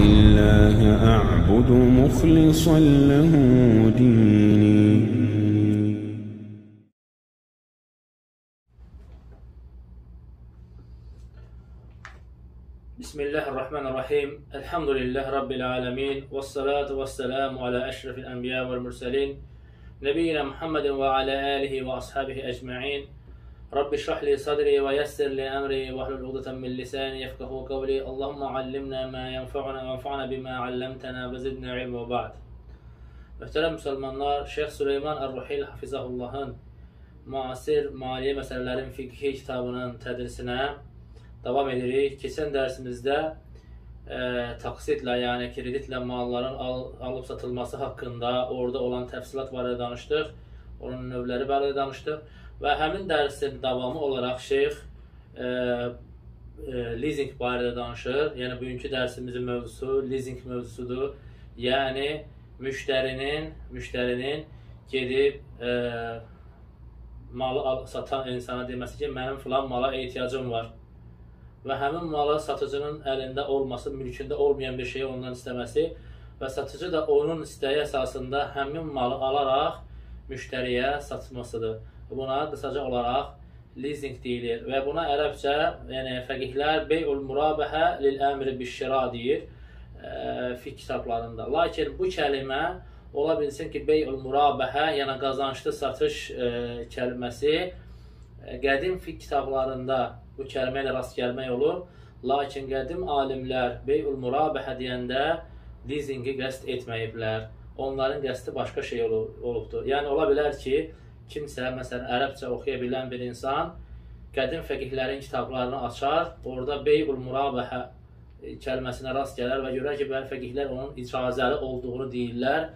الله أعبد مخلصا له ديني. بسم الله الرحمن الرحيم. الحمد لله رب العالمين والصلاة والسلام على أشرف الأنبياء والمرسلين نبينا محمد وعلى آله وأصحابه أجمعين. رب اشرح لي صدري ويسر لي أمري واحلل عقدة من لساني يفقه قولي اللهم علمنا ما ينفعنا وانفعنا بما علمتنا وزدنا علم وبعد Möhtərəm müsəlmanlar, Şeyx Süleyman Ər-Ruhil Hafizahullahın müasir maliyyə məsələlərin fiqhi kitabının tədrisinə davam edirik. Keçən dərsimizdə e, taksidlə, yəni kreditlə malların al, alıb satılması haqqında orada olan təfsilat barədə danışdıq. Onun növləri barədə danışdıq və həmin dərsin davamı olaraq şeyx e, e, leasing barədə danışır. Yəni bugünkü dərsimizin mövzusu leasing mövzusudur. Yəni müştərinin müştərinin gedib e, malı al, satan insana deməsi ki, mənim filan mala ehtiyacım var və həmin malı satıcının əlində olması, mülkündə olmayan bir şeyi ondan istəməsi və satıcı da onun istəyi əsasında həmin malı alaraq müştəriyə satmasıdır. Buna qısaca olaraq leasing deyilir və buna ərəbcə, yəni fəqihlər bey'ul murabəhə lil əmri bişşira deyir fiqh kitablarında. Lakin bu kəlimə ola bilsin ki, bey'ul murabəhə, yəni qazançlı satış ə, kəlməsi ə, qədim fiqh kitablarında bu kəlmə ilə rast gəlmək olur. Lakin qədim alimlər bey'ul murabəhə deyəndə leasingi qəsd etməyiblər. Onların qəsdi başqa şey olub, olubdur. Yəni ola bilər ki, kimsə məsələn ərəbcə oxuya bilən bir insan qədim fəqihlərin kitablarını açar, orada bey'ul murabəhə kəlməsinə rast gələr və görər ki, bəli fəqihlər onun icazəli olduğunu deyirlər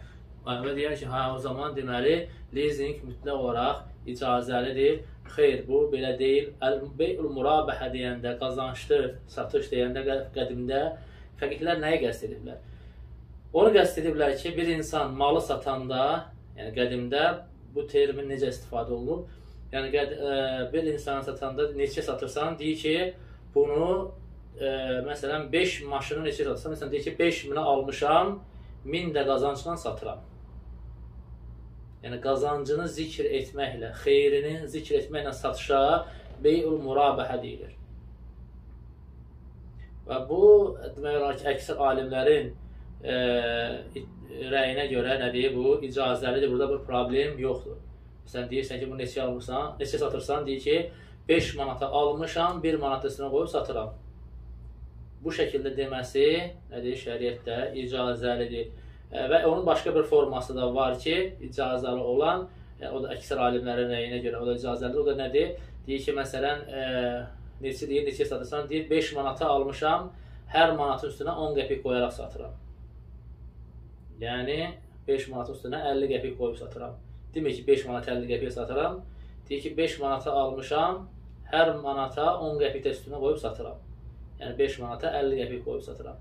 və deyər ki, hə, o zaman deməli leasing mütləq olaraq icazəlidir. Xeyr, bu belə deyil. Əl-bey'ul murabəhə deyəndə, qazançlı satış deyəndə qədimdə fəqihlər nəyi qəsd ediblər? Onu qəsd ediblər ki, bir insan malı satanda, yəni qədimdə bu termin necə istifadə olunub? Yəni qəd, ə, bir insanı satanda neçə satırsan, deyir ki, bunu ə, məsələn 5 maşını neçə satsan, məsələn deyir ki, 5 minə almışam, 1000 də qazancla satıram. Yəni qazancını zikr etməklə, xeyrini zikr etməklə satışa bey'ul murabəhə deyilir. Və bu demək olar ki, əksər alimlərin ə, rəyinə görə nədir? Bu icazəlidir. Burada bir problem yoxdur. Sən deyirsən ki, bu neçə almısan, neçə satırsan, deyir ki, 5 manata almışam, 1 manat üstünə qoyub satıram bu şəkildə deməsi nədir? Şəriətdə icazəlidir. Və onun başqa bir forması da var ki, icazəli olan, yəni, o da əksər alimlərin rəyinə görə o da icazəlidir. O da nədir? Deyir ki, məsələn, e, neçə deyir, neçə satırsan? Deyir, 5 manata almışam, hər manatın üstünə 10 qəpik qoyaraq satıram. Yəni, 5 manatın üstünə 50 qəpik qoyub satıram. Demir ki, 5 manat 50 qəpik satıram. Deyir ki, 5 manata almışam, hər manata 10 qəpik də üstünə qoyub satıram. Yəni 5 manata 50 qəpik qoyub satıram.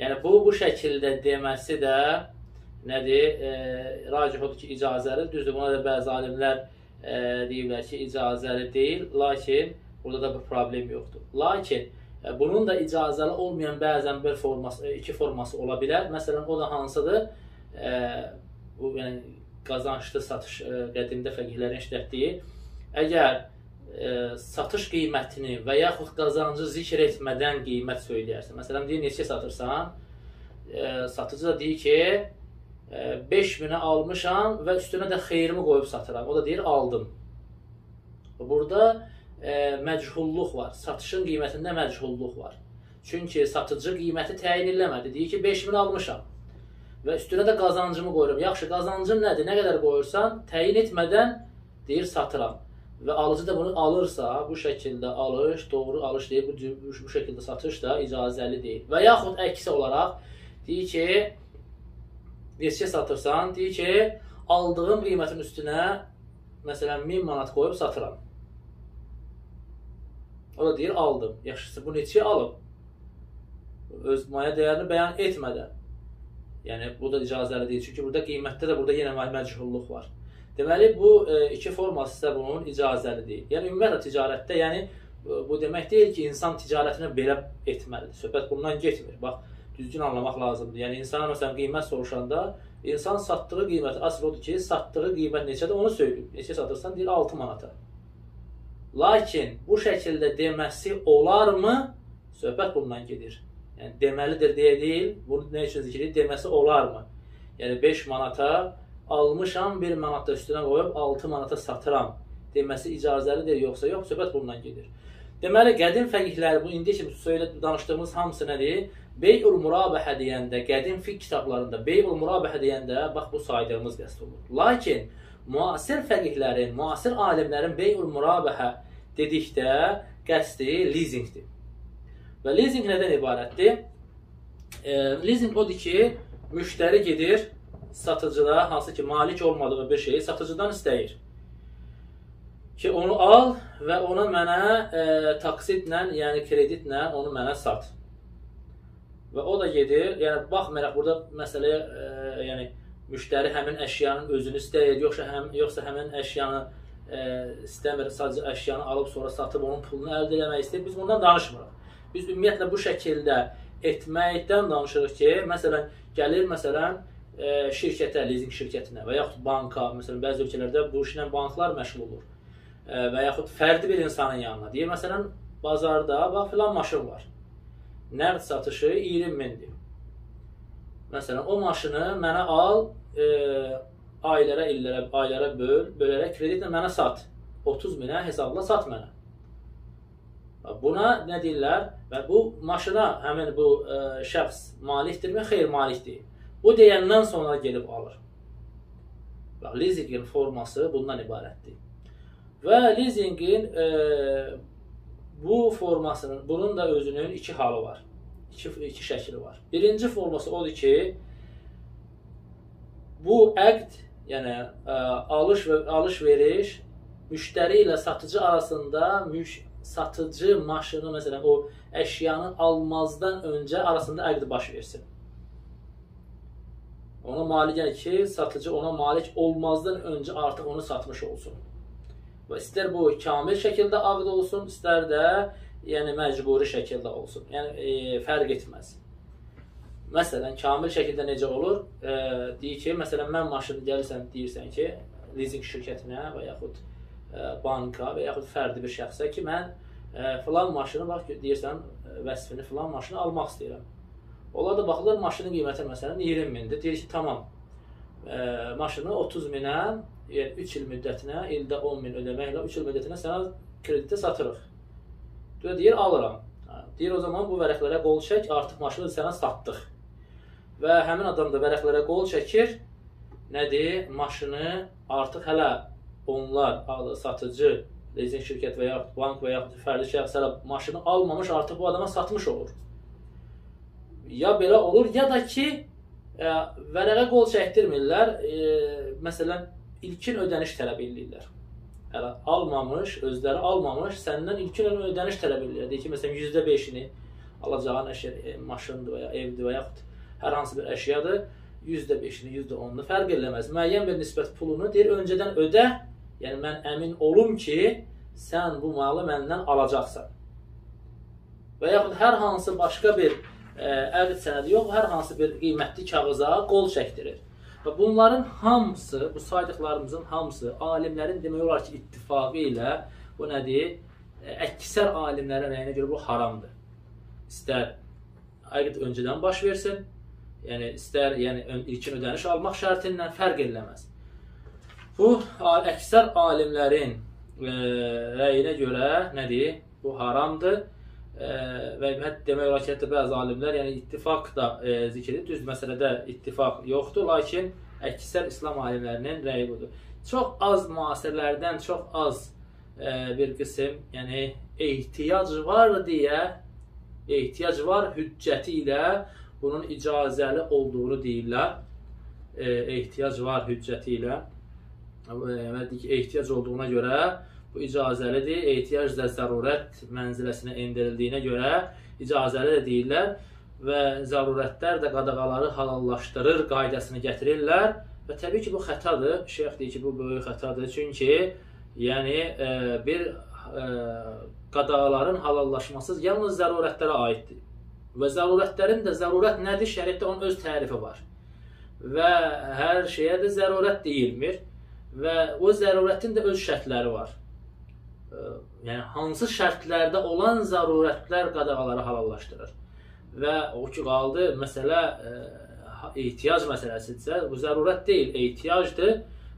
Yəni bu bu şəkildə deməsi də nədir? E, racih odur ki, icazəli. Düzdür, buna da bəzi alimlər e, deyirlər ki, icazəli deyil, lakin burada da bir problem yoxdur. Lakin bunun da icazəli olmayan bəzən bir forması, iki forması ola bilər. Məsələn, o da hansıdır? E, bu yəni qazanclı satış e, qədimdə fəqihlərin işlətdiyi. Əgər e, satış qiymətini və yaxud qazancı zikr etmədən qiymət söyləyərsən. Məsələn, deyir neçə satırsan? E, satıcı da deyir ki, e, 5000-ə almışam və üstünə də xeyrimi qoyub satıram. O da deyir aldım. Burada e, məchulluq var. Satışın qiymətində məchulluq var. Çünki satıcı qiyməti təyin eləmədi. Deyir ki, 5000 almışam və üstünə də qazancımı qoyuram. Yaxşı, qazancın nədir? Nə qədər qoyursan, təyin etmədən deyir satıram və alıcı da bunu alırsa, bu şəkildə alış, doğru alış deyil, bu, bu, bu şəkildə satış da icazəli deyil. Və yaxud əksi olaraq deyir ki, neçə satırsan, deyir ki, aldığım qiymətin üstünə məsələn 1000 manat qoyub satıram. O da deyir, aldım. Yaxşısı, bu neçə alıb? Öz maya dəyərini bəyan etmədən. Yəni, bu da icazəli deyil. Çünki burada qiymətdə də burada yenə məchulluq var. Deməli, bu e, iki forması isə bunun icazəli deyil. Yəni, ümumiyyətlə ticarətdə, yəni, bu demək deyil ki, insan ticarətini belə etməlidir. Söhbət bundan getmir. Bax, düzgün anlamaq lazımdır. Yəni insana məsələn qiymət soruşanda insan satdığı qiymət asıl odur ki, satdığı qiymət neçədir onu söyləyir. Neçə satırsan deyir 6 manata. Lakin bu şəkildə deməsi olarmı? Söhbət bundan gedir. Yəni deməlidir deyə deyil, bunu nə üçün zikr edir? Deməsi olarmı? Yəni 5 manata almışam, 1 manat da üstünə qoyub 6 manata satıram deməsi icazəlidir yoxsa yox? Söhbət bundan gedir. Deməli, qədim fəqihlər bu indi ki söylə danışdığımız hamısı nədir? Bey'ul murabəhə deyəndə, qədim fiqh kitablarında Bey'ul murabəhə deyəndə bax bu saydığımız qəsd olur. Lakin müasir fəqihlərin, müasir alimlərin Bey'ul murabəhə dedikdə qəsdi leasingdir. Və leasing nədən ibarətdir? E, leasing odur ki, müştəri gedir satıcıda, hansı ki malik olmadığı bir şeyi satıcıdan istəyir ki onu al və onu mənə e, taksidlə, yəni kreditlə onu mənə sat. Və o da gedir, yəni baxmayaraq burada məsələyə e, yəni müştəri həmin əşyanın özünü istəyir, yoxsa həm yoxsa həmin əşyanı e, istəmir, sadəcə əşyanı alıb sonra satıb onun pulunu əldə etmək istəyir. Biz bundan danışmırıq. Biz ümumiyyətlə bu şəkildə etməkdən danışırıq ki, məsələn, gəlir məsələn e, şirkətə, leasing şirkətinə və yaxud banka, məsələn, bəzi ölkələrdə bu işlə banklar məşğul olur və yaxud fərdi bir insanın yanına. Deyir, məsələn, bazarda bax filan maşın var. Nərd satışı 20 mindir. Məsələn, o maşını mənə al, e, aylara, illərə, aylara böl, bölərək kreditlə mənə sat. 30 minə hesabla sat mənə. Buna nə deyirlər? Və bu maşına həmin bu ə, e, şəxs malikdirmi, xeyr malikdir. Bu deyəndən sonra gelib alır. Bax, leasingin forması bundan ibarətdir. Və leasingin e, bu formasının, bunun da özünün iki halı var. İki, iki şəkli var. Birinci forması odur ki, bu əqd, yəni ə, alış və alış-veriş müştəri ilə satıcı arasında müş satıcı maşını, məsələn, o əşyanı almazdan öncə arasında əqd baş versin. Ona malik yəni ki, satıcı ona malik olmazdan öncə artıq onu satmış olsun. Və istər bu kamil şəkildə ağd olsun, istər də yəni məcburi şəkildə olsun. Yəni e, fərq etməz. Məsələn, kamil şəkildə necə olur? E, deyir ki, məsələn, mən maşını gəlirsən, deyirsən ki, leasing şirkətinə və yaxud e, banka və yaxud fərdi bir şəxsə ki, mən e, filan maşını bax deyirsən, vəsfini filan maşını almaq istəyirəm. Onlar da baxırlar maşının qiyməti məsələn 20 mindir. Deyir ki, tamam. E, maşını 30 minə yəni 3 il müddətinə, ildə 10 min ödəməklə 3 il müddətinə sənə kreditə satırıq. Deyir, alıram. Deyir o zaman bu vərəqlərə qol çək, artıq maşını sənə satdıq. Və həmin adam da vərəqlərə qol çəkir. Nədir? Maşını artıq hələ onlar satıcı, leasing şirkət və yaxud bank və yaxud fərdi şəxs hələ maşını almamış, artıq bu adama satmış olur. Ya belə olur, ya da ki, ə, e, vərəqə qol çəkdirmirlər. E, məsələn, ilkin ödəniş tələb edirlər. Hələ almamış, özləri almamış, səndən ilkin ödəniş tələb edirlər. Deyir ki, məsələn, %5-ini alacağın əşya, e, maşındır və ya evdir və yaxud hər hansı bir əşyadır, %5-ini, %10-unu fərq eləməz. Müəyyən bir nisbət pulunu deyir, öncədən ödə, yəni mən əmin olum ki, sən bu malı məndən alacaqsan. Və yaxud hər hansı başqa bir ə, e, əqd sənədi yox, hər hansı bir qiymətli kağıza qol çəkdirir. Və bunların hamısı, bu saydıqlarımızın hamısı alimlərin demək olar ki, ittifaqı ilə bu nədir? Əksər alimlərin rəyinə görə bu haramdır. İstər əqd öncədən baş versin, yəni istər yəni ilkin ödəniş almaq şərti ilə fərq eləməz. Bu əksər alimlərin e, rəyinə görə nədir? Bu haramdır və hətta demək olar ki, hətta bəzi alimlər, yəni ittifaq da e, zikr edir. Düz məsələdə ittifaq yoxdur, lakin əksər İslam alimlərinin rəyi budur. Çox az müasirlərdən çox az e, bir qism, yəni ehtiyac var deyə, ehtiyac var hüccəti ilə bunun icazəli olduğunu deyirlər. E, ehtiyac var hüccəti ilə. E, ehtiyac olduğuna görə bu icazəlidir. Ehtiyac da zərurət mənziləsinə endirildiyinə görə icazəli də deyirlər və zərurətlər də qadağaları halallaşdırır qaydasını gətirirlər və təbii ki, bu xətadır. Şeyx deyir ki, bu böyük xətadır. Çünki yəni e, bir e, qadağaların halallaşması yalnız zərurətlərə aiddir. Və zərurətlərin də zərurət nədir? Şəriətdə onun öz tərifi var. Və hər şeyə də zərurət deyilmir və o zərurətin də öz şərtləri var. Yəni hansı şərtlərdə olan zərurətlər qadağaları halallaşdırır. Və o ki qaldı məsələ ehtiyac məsələsidirsə, bu zərurət deyil, ehtiyacdır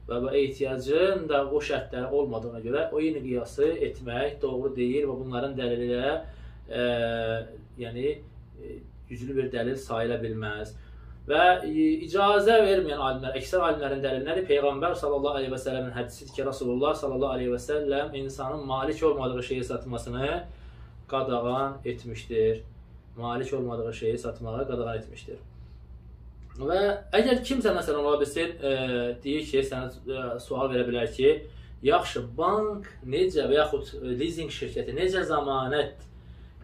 və bu ehtiyacın da o şərtləri olmadığına görə o yeni qiyası etmək doğru deyil və bunların dəlili də e, yəni güclü bir dəlil sayıla bilməz. Və e, icazə verməyən alimlər, əksər alimlərin dəlili nədir? Peyğəmbər sallallahu əleyhi və səlləmin hədisidir ki, Rasulullah sallallahu əleyhi və səlləm insanın malik olmadığı şeyi satmasını qadağan etmişdir. Malik olmadığı şeyi satmağı qadağan etmişdir. Və əgər kimsə məsələn ola bilsin, e, deyir ki, sənə e, sual verə bilər ki, yaxşı, bank necə və yaxud leasing şirkəti necə zəmanət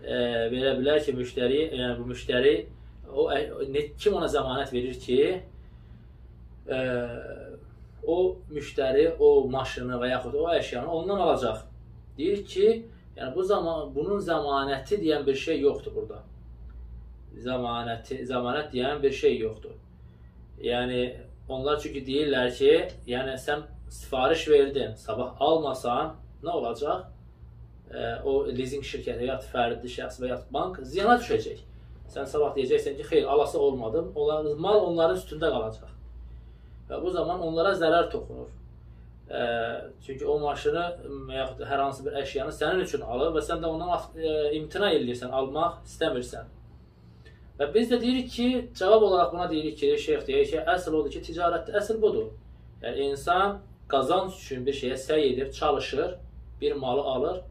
e, verə bilər ki, müştəri, yəni bu müştəri o kim ona zəmanət verir ki, e, o müştəri o maşını və yaxud o əşyanı ondan alacaq. Deyir ki, yəni bu zaman bunun zəmanəti deyən bir şey yoxdur burada zəmanəti, zəmanət deyən bir şey yoxdur. Yəni onlar çünki deyirlər ki, yəni sən sifariş verdin, sabah almasan nə olacaq? O leasing şirkəti ya fərdi şəxs və ya bank ziyana düşəcək. Sən sabah deyəcəksən ki, xeyr, alası olmadım. Onlar mal onların üstündə qalacaq. Və bu zaman onlara zərər toxunur. E, çünki o maşını yaxud hər hansı bir əşyanı sənin üçün alır və sən də ondan e, imtina edirsən, almaq istəmirsən. Və biz də deyirik ki, cavab olaraq buna deyirik ki, şeyx deyir ki, əsl odur ki, ticarətdə əsl budur. Yəni insan qazanc üçün bir şeyə səy edir, çalışır, bir malı alır.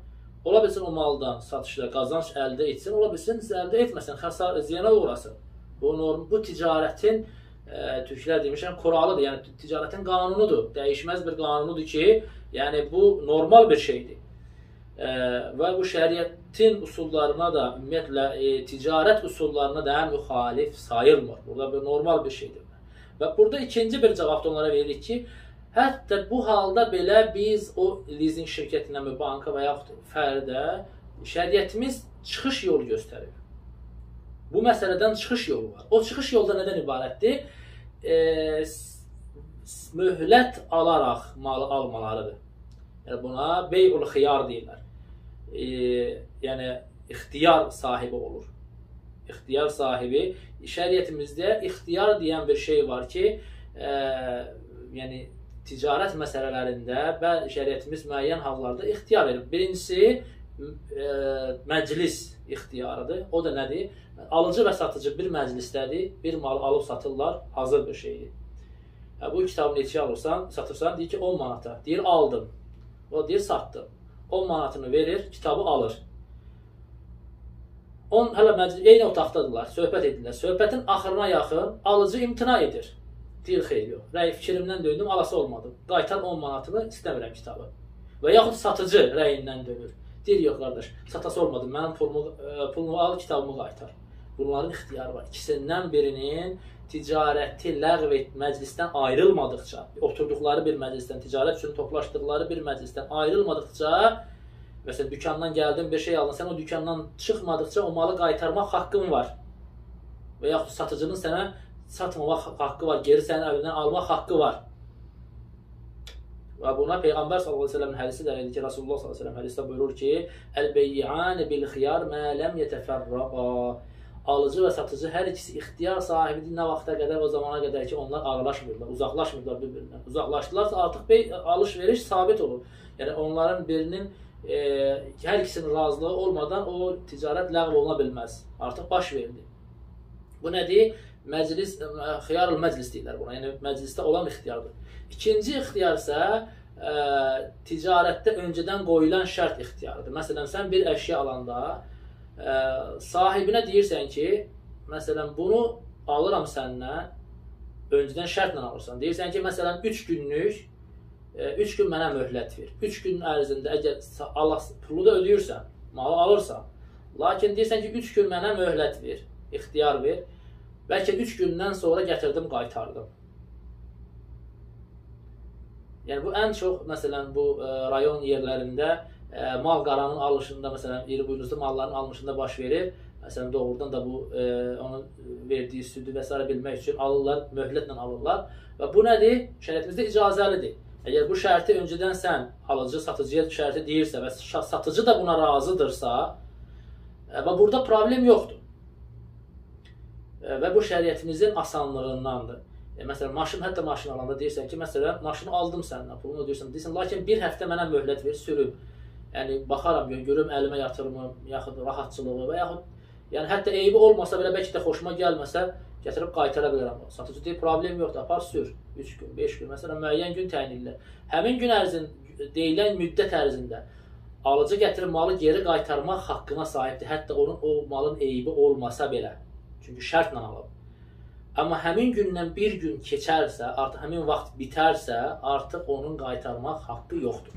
Ola bilsin o maldan satışda qazanc əldə etsin, ola bilsin əldə etməsin, xəsar ziyana uğrasın. Bu norm, bu ticarətin e, türklər demişəm, kuralıdır. Yəni ticarətin qanunudur. Dəyişməz bir qanunudur ki, yəni bu normal bir şeydir və bu şəriətin usullarına da, ümumiyyətlə e, ticarət usullarına da müxalif sayılmır. Burada bir normal bir şeydir. Və burada ikinci bir cavab da onlara veririk ki, hətta bu halda belə biz o leasing şirkətinə mi, banka və yaxud fərdə şəriətimiz çıxış yolu göstərir. Bu məsələdən çıxış yolu var. O çıxış yolu da nədən ibarətdir? E, möhlət alaraq malı almalarıdır. Yəni buna beyul xiyar deyirlər e, yəni ixtiyar sahibi olur. İxtiyar sahibi şəriətimizdə ixtiyar deyən bir şey var ki, e, yəni ticarət məsələlərində və şəriətimiz müəyyən hallarda ixtiyar verir. Birincisi e, məclis ixtiyarıdır. O da nədir? Alıcı və satıcı bir məclisdədir, bir mal alıb satırlar, hazır bir şeydir. Hə, bu kitabı neçə alırsan, satırsan, deyir ki 10 manata. Deyir aldım. O deyir satdım. 10 manatını verir, kitabı alır. On hələ məclis eyni otaqdadılar, söhbət edirlər. Söhbətin axırına yaxın alıcı imtina edir. Deyir xeyr yox. Rəy fikrimdən döndüm, alası olmadım. Qaytar 10 manatını istəmirəm kitabı. Və yaxud satıcı rəyindən dönür. Deyir yox qardaş, satası olmadı. Mənim pulumu e, pulumu al, kitabımı qaytar. Bunların ixtiyarı var. İkisindən birinin ticarəti ləğv et məclisdən ayrılmadıqca, oturduqları bir məclisdən, ticarət üçün toplaşdıqları bir məclisdən ayrılmadıqca, məsələn, dükandan gəldin, bir şey aldın, sən o dükandan çıxmadıqca o malı qaytarmaq haqqın var. Və yaxud satıcının sənə satmamaq haqqı var, geri sənin əlindən almaq haqqı var. Və buna Peyğəmbər səlləmin hədisi dəlildir ki, Rasulullah səlləm hədisdə buyurur ki: "Əl-beyyan bil xiyar ma lam yetəfərraqa." alıcı və satıcı hər ikisi ixtiyar sahibidir nə vaxta qədər, o zamana qədər ki, onlar ağırlaşmırlar, uzaqlaşmırlar bir-birindən. Uzaqlaşdılarsa artıq alış-veriş sabit olur. Yəni onların birinin e, hər ikisinin razılığı olmadan o ticarət ləğv oluna bilməz. Artıq baş verdi. Bu nədir? Məclis e, xiyarul məclis deyirlər buna. Yəni məclisdə olan ixtiyardır. İkinci ixtiyar isə ə, e, ticarətdə öncədən qoyulan şərt ixtiyarıdır. Məsələn, sən bir əşya alanda ə, sahibinə deyirsən ki, məsələn, bunu alıram səndən, öncədən şərtlə alırsan. Deyirsən ki, məsələn, 3 günlük 3 gün mənə möhlət ver. 3 gün ərzində əgər Allah pulu da ödəyirsən, malı alırsan, lakin deyirsən ki, 3 gün mənə möhlət ver, ixtiyar ver. Bəlkə 3 gündən sonra gətirdim, qaytardım. Yəni bu ən çox məsələn bu ə, rayon yerlərində ə, mal qaranın alışında məsələn iri buynuzlu malların almışında baş verir Məsələn, doğrudan da bu e, onun verdiyi südü və s. bilmək üçün alırlar, möhlətlə alırlar və bu nədir? Şəriətimizdə icazəlidir. Əgər bu şərti öncədən sən alıcı satıcıya şərti deyirsə və satıcı da buna razıdırsa, e, və burada problem yoxdur. E, və bu şəriətimizin asanlığındandır. E, məsələn, maşın, hətta maşın alanda deyirsən ki, məsələn, maşını aldım səndən, pulunu ödəyirsən, deyirsən, lakin bir həftə mənə möhlət ver, sürüm. Yəni, baxaram, görüm əlimə yatırımı, yaxud rahatçılığı və yaxud yəni hətta eybi olmasa belə bəlkə də xoşuma gəlməsə, gətirib qaytara bilərəm. Satıcı deyir, problem yoxdur, apar sür. 3 gün, 5 gün, məsələn, müəyyən gün təyin edirlər. Həmin gün ərzində deyilən müddət ərzində alıcı gətirib malı geri qaytarmaq haqqına sahibdir. Hətta onun o malın eybi olmasa belə. Çünki şərtlə alıb. Amma həmin gündən bir gün keçərsə, artıq həmin vaxt bitərsə, artıq onun qaytarmaq haqqı yoxdur.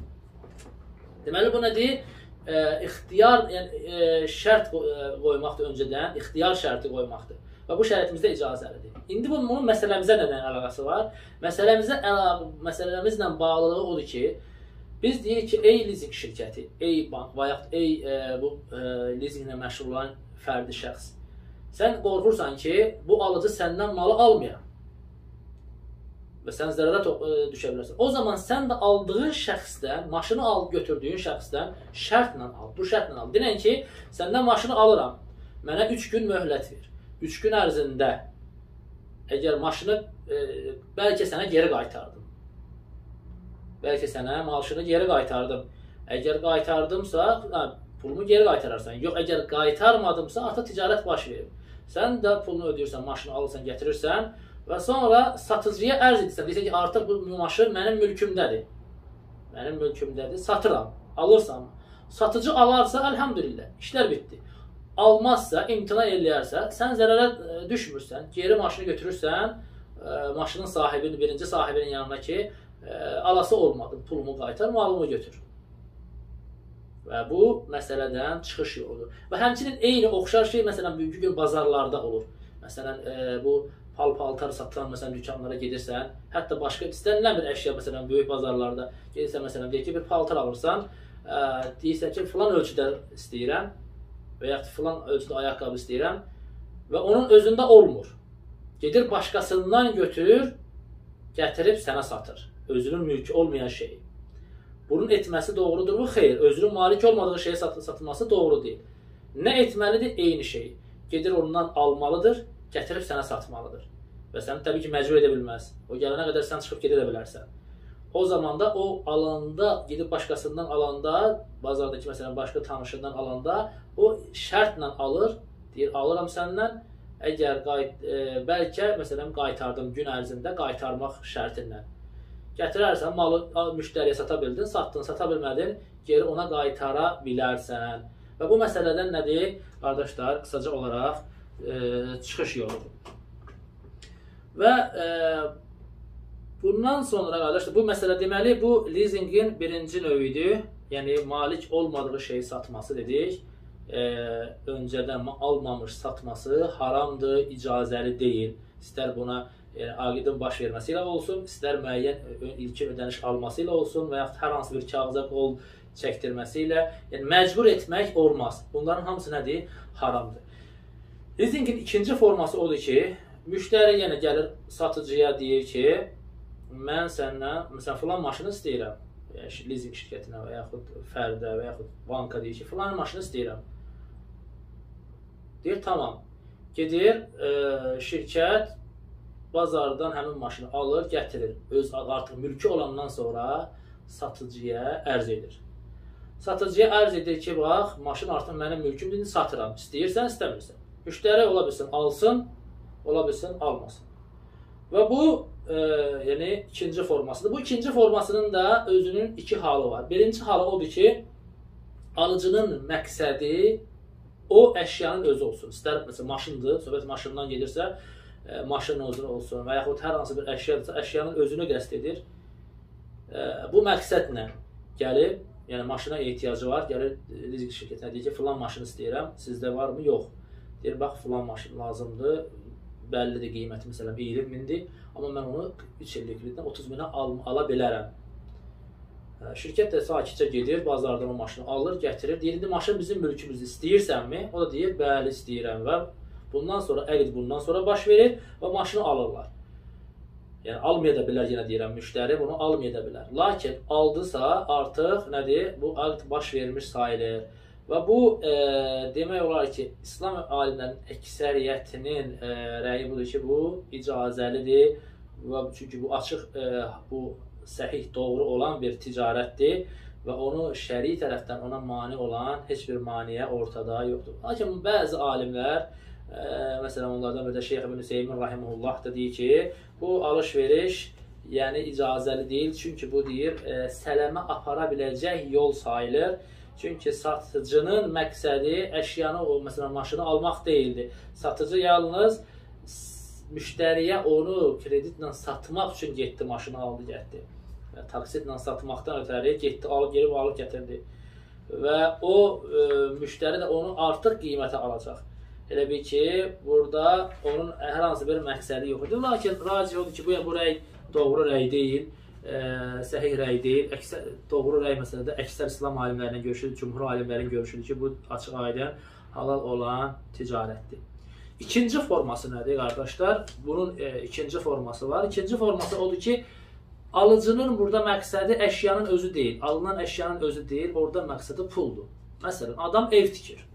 Deməli bu nədir? E, ixtiyar, yəni e, şərt e, qoymaqdır öncədən, ixtiyar şərti qoymaqdır. Və bu şəriətimizdə icazəlidir. İndi bunun, bunun məsələmizə nədən əlaqəsi var? Məsələmizə əlaqə, məsələmizlə bağlılığı odur ki, biz deyirik ki, ey lizing şirkəti, ey bank yaxud ey e, bu e, lizinqlə məşğul olan fərdi şəxs Sən qorxursan ki, bu alıcı səndən malı almaya və sən zərərə e, düşə bilərsən. O zaman sən də aldığın şəxsdən, maşını al götürdüyün şəxsdən şərtlə al. Bu şərtlə al. Denən ki, səndən maşını alıram. Mənə 3 gün möhlət ver. 3 gün ərzində əgər maşını e, bəlkə sənə geri qaytardım. Bəlkə sənə maşını geri qaytardım. Əgər qaytardımsa, hə, pulumu geri qaytararsan. Yox, əgər qaytarmadımsa, artıq ticarət baş verir. Sən də pulunu ödəyirsən, maşını alırsan, gətirirsən və sonra satıcıya ərz edirsən. Deyirsən ki, artıq bu maşın mənim mülkümdədir. Mənim mülkümdədir, satıram. Alırsan. Satıcı alarsa, əlhamdülillah, işlər bitdi. Almazsa, imtina eləyərsə, sən zərərə e, düşmürsən. Geri maşını götürürsən, e, maşının sahibinin, birinci sahibinin yanına ki, e, alası olmadı, pulumu qaytar, malımı götür. Və bu məsələdən çıxış yoludur. Və həmçinin eyni oxşar şey məsələn bugünkü gün bazarlarda olur. Məsələn, e, bu pal-paltar satılan məsələn dükanlara gedirsən, hətta başqa istənilən bir əşya məsələn böyük bazarlarda gedirsən məsələn deyək ki, bir paltar alırsan, e, deyirsən ki, filan ölçüdə istəyirəm və ya filan ölçüdə ayaqqabı istəyirəm və onun özündə olmur. Gedir başqasından götürür, gətirib sənə satır. Özünün mülkü olmayan şeyi. Bunun etməsi doğrudurmu? Xeyr. Özünün malik olmadığı şeyə satılması doğru deyil. Nə etməlidir? Eyni şey. Gedir ondan almalıdır, gətirib sənə satmalıdır. Və səni təbii ki, məcbur edə bilməz. O gələnə qədər sən çıxıb gedə də bilərsən. O zamanda o alanda, gedib başqasından alanda, bazardakı məsələn başqa tanışından alanda, o şərtlə alır, deyir, alıram səndən, əgər qayt, e, bəlkə məsələn qaytardım gün ərzində qaytarmaq şərti ilə. Gətirərsən, malı müştəriyə sata bildin, satdın, sata bilmədin, geri ona qaytara bilərsən. Və bu məsələdən nədir? Qardaşlar, qısaca olaraq e, çıxış yoludur. Və e, bundan sonra qardaşlar, bu məsələ deməli, bu leasingin birinci növüdür. Yəni, malik olmadığı şeyi satması dedik. E, öncədən almamış satması haramdır, icazəli deyil. İstər buna yəni aqidin baş verməsi ilə olsun, istər müəyyən ilkin ödəniş alması ilə olsun və yaxud hər hansı bir kağıza qol çəkdirməsi ilə, yəni məcbur etmək olmaz. Bunların hamısı nədir? Haramdır. Leasingin ikinci forması odur ki, müştəri yenə gəlir satıcıya deyir ki, mən səndən, məsələn, filan maşını istəyirəm. Yəni, leasing şirkətinə və yaxud fərdə və yaxud banka deyir ki, filan maşını istəyirəm. Deyir, tamam. Gedir, e, şirkət bazardan həmin maşını alır, gətirir. Öz artıq mülkü olandan sonra satıcıya ərz edir. Satıcıya ərz edir ki, bax, maşın artıq mənim mülkümdür, indi satıram. İstəyirsən, istəmirsən. Müştəri ola bilsin alsın, ola bilsin almasın. Və bu e, yəni ikinci formasıdır. Bu ikinci formasının da özünün iki halı var. Birinci halı odur ki, alıcının məqsədi o əşyanın özü olsun. İstər məsələn maşındır, söhbət maşından gedirsə, e, maşının özü olsun və yaxud hər hansı bir əşyadırsa, əşyanın özünü qəsd edir. E, bu məqsədlə gəlib, yəni maşına ehtiyacı var, gəlir lizik şirkətinə deyir ki, filan maşını istəyirəm, sizdə varmı? Yox. Deyir, bax, filan maşın lazımdır, bəllidir qiyməti, məsələn, 20 mindir, amma mən onu 3 illik kreditdən 30 minə al ala bilərəm. Şirkət də sakitcə gedir, bazardan o maşını alır, gətirir. Deyir, indi maşın bizim mülkümüzdür, istəyirsənmi? O da deyir, bəli, istəyirəm və bundan sonra əqd bundan sonra baş verir və maşını alırlar. Yəni almaya da bilər, yenə deyirəm, müştəri bunu almaya da bilər. Lakin aldısa, artıq nədir? Bu əqd baş vermiş sayılır. Və bu e, demək olar ki, İslam alimlərinin əksəriyyətinin e, rəyi budur ki, bu icazəlidir və çünki bu açıq e, bu səhih, doğru olan bir ticarətdir və onu şəri tərəfdən ona mane olan heç bir maneə ortada yoxdur. Lakin bəzi alimlər, ə, məsələn onlardan biri də Şeyx İbn Hüseymin rahimehullah da deyir ki, bu alış-veriş yəni icazəli deyil, çünki bu deyir ə, sələmə apara biləcək yol sayılır. Çünki satıcının məqsədi əşyanı, o məsələn maşını almaq deyildi. Satıcı yalnız müştəriyə onu kreditlə satmaq üçün getdi, maşını aldı, getdi. Və taksitlə satmaqdan ötəri getdi, alıb gəlib alıb gətirdi. Və o e, müştəri də onu artıq qiymətə alacaq. Elə bil ki, burada onun hər hansı bir məqsədi yoxdur. Lakin raci odur ki, bu bu rəy doğru rəy deyil, ə, e, səhih rəy deyil. Əksər doğru rəy məsələdə əksər İslam alimlərinin görüşüdür, cümhur alimlərin görüşüdür ki, bu açıq-aydın halal olan ticarətdir. İkinci forması nədir qardaşlar? Bunun e, ikinci forması var. İkinci forması odur ki, alıcının burada məqsədi əşyanın özü deyil. Alınan əşyanın özü deyil, orada məqsədi puldur. Məsələn, adam ev tikir.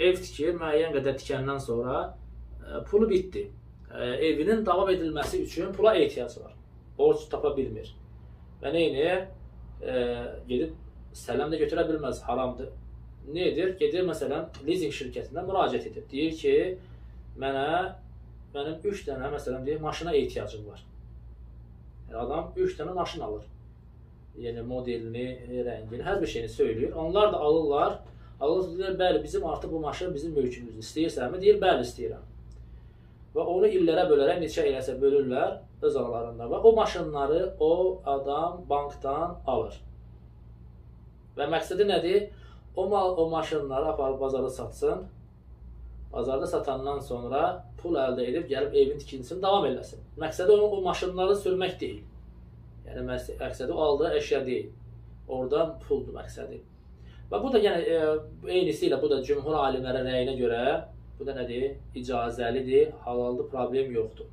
Ev tikir, müəyyən qədər tikəndən sonra e, pulu bitdi. E, evinin davam edilməsi üçün pula ehtiyacı var. Borc tapa bilmir. Və nə edir? E, gedib sələm də götürə bilməz, haramdır nə edir? Gedir məsələn lizing şirkətinə müraciət edir. Deyir ki, mənə mənim 3 dənə məsələn deyir, maşına ehtiyacım var. Yəni adam 3 dənə maşın alır. Yəni modelini, rəngini, hər bir şeyini söyləyir. Onlar da alırlar. Alırlar deyir, bəli, bizim artıq bu maşın bizim mülkümüzdür. İstəyirsənmi? Deyir, bəli, istəyirəm. Və onu illərə bölərək neçə eləsə bölürlər öz aralarında və o maşınları o adam bankdan alır. Və məqsədi nədir? O mal, o maşınları aparıb bazarda satsın. Bazarda satandan sonra pul əldə edib gəlib evin tikintisini davam eləsin. Məqsədi onun o maşınları sürmək deyil. Yəni məqsədi o aldığı əşya deyil. Oradan puldur məqsədi. Və bu da yəni e, eynisi ilə bu da cümhur alimlərin rəyinə görə bu da nədir? İcazəlidir, halaldır, problem yoxdur.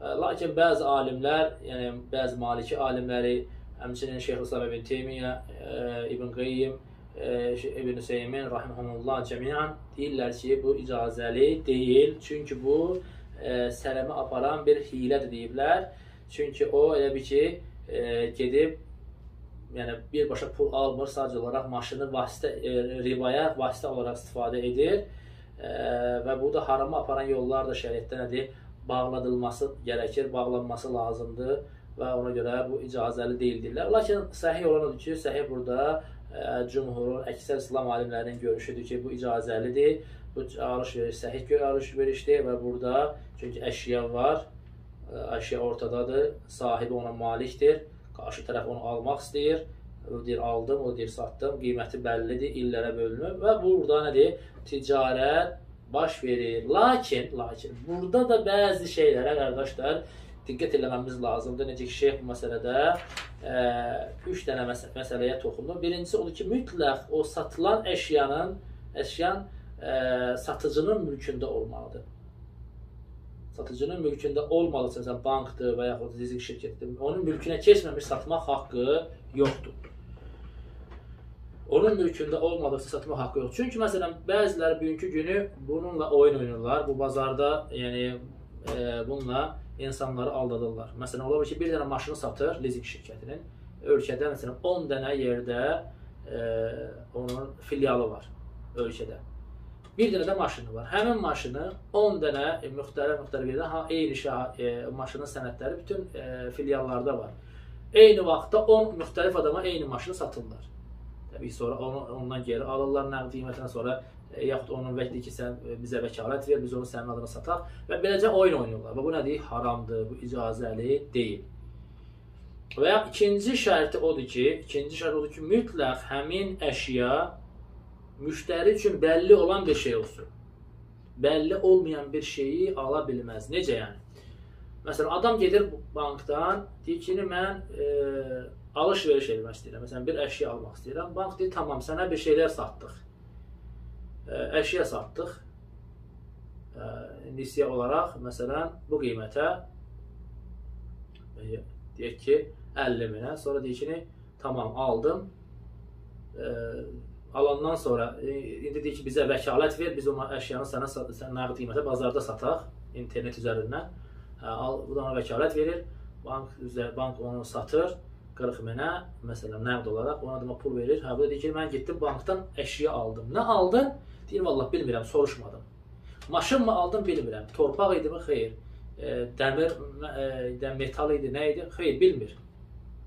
E, lakin bəzi alimlər, yəni bəzi maliki alimləri, həmçinin Şeyx İslam ibn Teymiyyə, e, İbn Qayyim İbn Hüseymin rahimehullah cəmiyan deyirlər ki, bu icazəli deyil. Çünki bu e, sələmə aparan bir hilədir deyiblər. Çünki o elə bir ki, e, gedib yəni birbaşa pul almır, sadəcə olaraq maşını vasitə e, rivaya vasitə olaraq istifadə edir. E, və bu da harama aparan yollar da şəriətdə nədir? Bağladılması gərəkir, bağlanması lazımdır və ona görə bu icazəli deyil deyirlər. Lakin səhih olan odur ki, səhih burada cümhurun, əksər İslam alimlərinin görüşüdür ki, bu icazəlidir. Bu alış-veriş səhih görə alış-verişdir və burada çünki əşya var, əşya ortadadır, sahibi ona malikdir, qarşı tərəf onu almaq istəyir. O deyir aldım, o deyir satdım, qiyməti bəllidir, illərə bölünür və burada nədir? Ticarət baş verir. Lakin, lakin burada da bəzi şeylərə qardaşlar diqqət eləməmiz lazımdır. Necə ki, şeyx bu məsələdə ə, üç dənə məs məsələyə toxundu. Birincisi odur ki, mütləq o satılan əşyanın, əşyan ə, satıcının mülkündə olmalıdır. Satıcının mülkündə olmalısa, sən bankdır və yaxud lizik şirkətdir, onun mülkünə keçməmiş satmaq haqqı yoxdur. Onun mülkündə olmadıqsa satmaq haqqı yoxdur. Çünki məsələn bəziləri bugünkü günü bununla oyun oynayırlar. Bu bazarda, yəni e, bununla insanları aldadırlar. Məsələn, ola bilər ki, bir dənə maşını satır lizing şirkətinin. Ölkədə məsələn 10 dənə yerdə e, onun filialı var ölkədə. Bir dənə də maşını var. Həmin maşını 10 dənə e, müxtəlif-müxtəlif yerdə ha eyni şah, e, maşının sənədləri bütün e, filiallarda var. Eyni vaxtda 10 müxtəlif adama eyni maşını satırlar. Təbii sonra onu ondan geri alırlar nəqd qiymətinə sonra E, yaxud onun vəkili ki, sən e, bizə vəkalət ver, biz onu sənin adına sataq və beləcə oyun oynayırlar. Və bu nədir? Haramdır, bu icazəli deyil. Və ikinci şərti odur ki, ikinci şərt odur ki, mütləq həmin əşya müştəri üçün bəlli olan bir şey olsun. Bəlli olmayan bir şeyi ala bilməz. Necə yəni? Məsələn, adam gedir bankdan, deyir ki, mən e, alış-veriş etmək istəyirəm. Məsələn, bir əşya almaq istəyirəm. Bank deyir, tamam, sənə bir şeylər satdıq. Ə, əşya satdıq. Ə, nisiyə olaraq, məsələn, bu qiymətə e, deyək ki, 50 minə, sonra deyir ki, tamam, aldım. Ə, alandan sonra e, indi deyir ki, bizə vəkalət ver, biz o əşyanı sənə sən nəqd qiymətə bazarda sataq, internet üzərindən. Hə, al, bu da ona vəkalət verir. Bank üzər bank onu satır 40 minə, məsələn, nəqd olaraq ona adama pul verir. Hə, bu da deyir ki, mən getdim bankdan əşya aldım. Nə aldın? Deyir, vallah bilmirəm, soruşmadım. Maşın mı aldım bilmirəm. Torpaq idimi? Xeyr. E, dəmir, e, metal idi, nə idi? Xeyr, bilmir.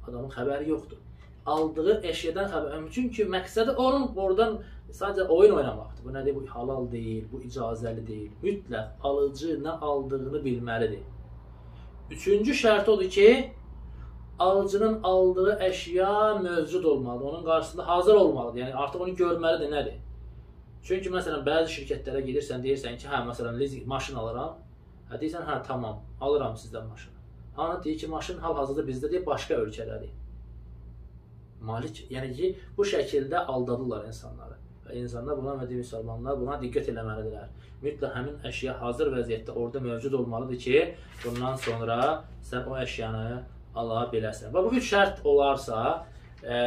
Adamın xəbəri yoxdur. Aldığı əşyadan xəbər. Çünki məqsədi onun oradan sadəcə oyun oynamaqdır. Bu nədir? Bu halal deyil, bu icazəli deyil. Mütləq alıcı nə aldığını bilməlidir. Üçüncü şərt odur ki, alıcının aldığı əşya mövcud olmalıdır. Onun qarşısında hazır olmalıdır. Yəni artıq onu görməlidir nədir? Çünki məsələn bəzi şirkətlərə gedirsən, deyirsən ki, hə məsələn lizing maşın alıram. Hə deyirsən, hə tamam, alıram sizdən maşını. Ana deyir ki, maşın hal-hazırda bizdə deyil, başqa ölkədədir. Malik, yəni ki, bu şəkildə aldadırlar insanları. Və insanlar buna və müsəlmanlar buna diqqət eləməlidirlər. Mütləq həmin əşya hazır vəziyyətdə orada mövcud olmalıdır ki, bundan sonra sən o əşyanı ala biləsən. Və bu üç şərt olarsa, e,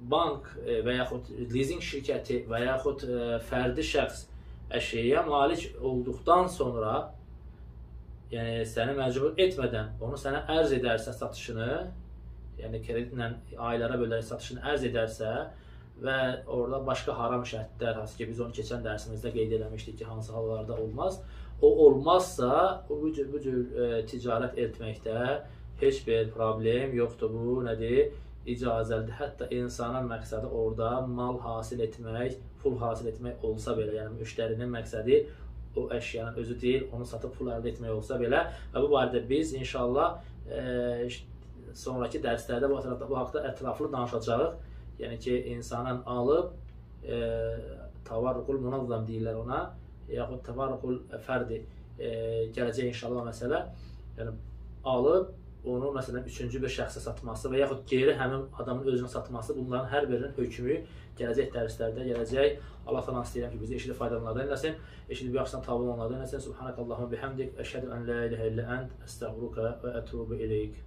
bank e, və yaxud lizing şirkəti və yaxud e, fərdi şəxs əşyaya malik olduqdan sonra yəni səni məcbur etmədən onu sənə ərz edərsə satışını, yəni kreditlə aylara bölərək satışını ərz edərsə və orada başqa haram şərtlər, hansı ki biz onu keçən dərsimizdə qeyd eləmişdik ki, hansı hallarda olmaz. O olmazsa, o bu cür, bu cür e, ticarət etməkdə heç bir problem yoxdur. Bu nədir? icazəlidir. Hətta insanın məqsədi orada mal hasil etmək, pul hasil etmək olsa belə, yəni müştərinin məqsədi o əşyanın özü deyil, onu satıb pul əldə etmək olsa belə və bu barədə biz inşallah e, sonrakı dərslərdə bu, bu haqqda ətraflı danışacağıq. Yəni ki, insanın alıb e, tavarruqul munazzam deyirlər ona, yaxud tavarruqul fərdi e, gələcək inşallah məsələ. Yəni alıb onu məsələn üçüncü bir şəxsə satması və yaxud geri həmin adamın özünə satması bunların hər birinin hökmü gələcək dərslərdə gələcək. Allah təala istəyirəm ki, bizi eşidib faydalananlardan eləsin. Eşidib yaxşıdan tabe olanlardan eləsin. Subhanakallahumma bihamdik, əşhədu an la ilahe illə ent, əstəğfiruka və ətubu ileyk.